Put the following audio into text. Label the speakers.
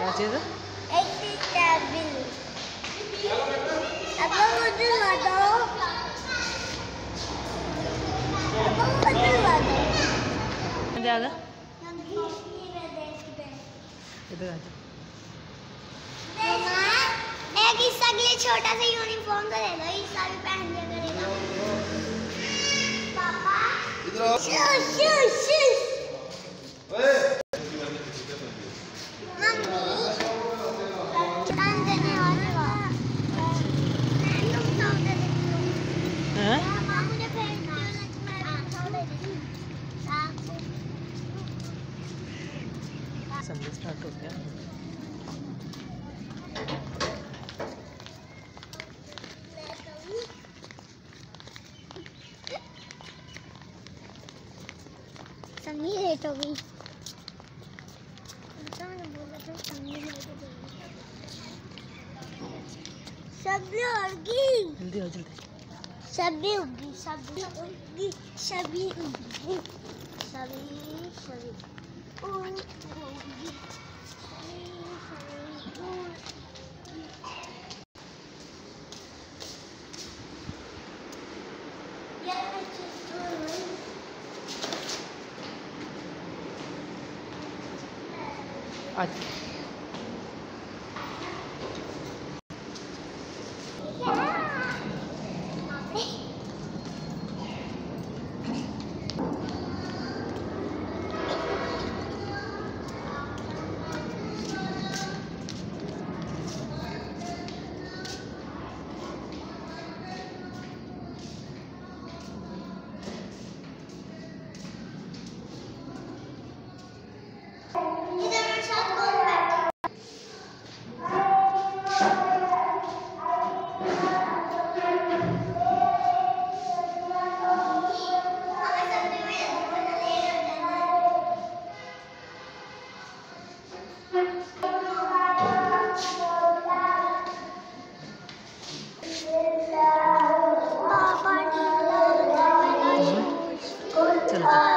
Speaker 1: क्या चीज़
Speaker 2: एक टेबल अब मुझे ला अब मुझे ला
Speaker 1: ज़्यादा इधर आ
Speaker 2: एक हिस्सा के लिए छोटा सा यूनिफॉर्म तो ले लो? हिस्सा भी पहन लिया करेगा। पापा?
Speaker 3: इधर आओ
Speaker 2: शूश
Speaker 1: संडे स्टार्ट हो। गया
Speaker 2: लेट हो गई सब्ज़ी होगी
Speaker 1: जल्दी आओ जल्दी।
Speaker 2: सब्ज़ी होगी सब्ज़ी होगी सब्ज़ी होगी सब्ज़ी सब्ज़ी होगी सब्जी
Speaker 1: आज चल जा।